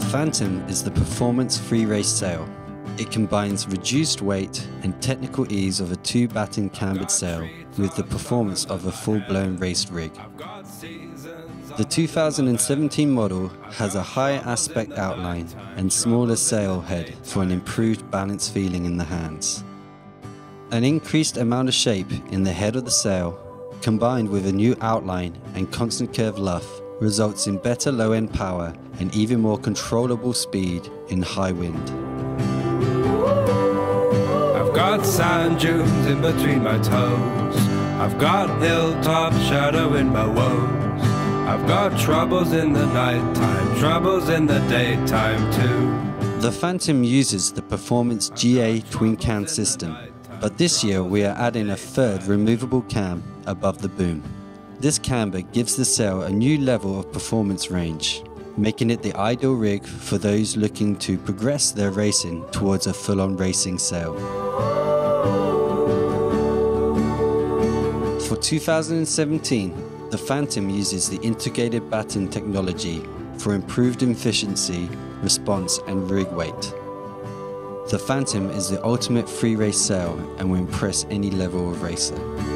Phantom is the performance free race sail. It combines reduced weight and technical ease of a two batten cambered sail with the performance of a full blown raced rig. The 2017 model has a higher aspect outline and smaller sail head for an improved balance feeling in the hands. An increased amount of shape in the head of the sail, combined with a new outline and constant curve luff, results in better low end power and even more controllable speed in high wind. I've got sand dunes in between my toes. I've got hilltop shadow in my woes. I've got troubles in the nighttime, troubles in the daytime too. The Phantom uses the Performance GA twin cam system, but this year we are adding a third removable cam above the boom. This camber gives the sail a new level of performance range, making it the ideal rig for those looking to progress their racing towards a full-on racing sail. For 2017, the Phantom uses the integrated batten technology for improved efficiency, response and rig weight. The Phantom is the ultimate free race sail and will impress any level of racer.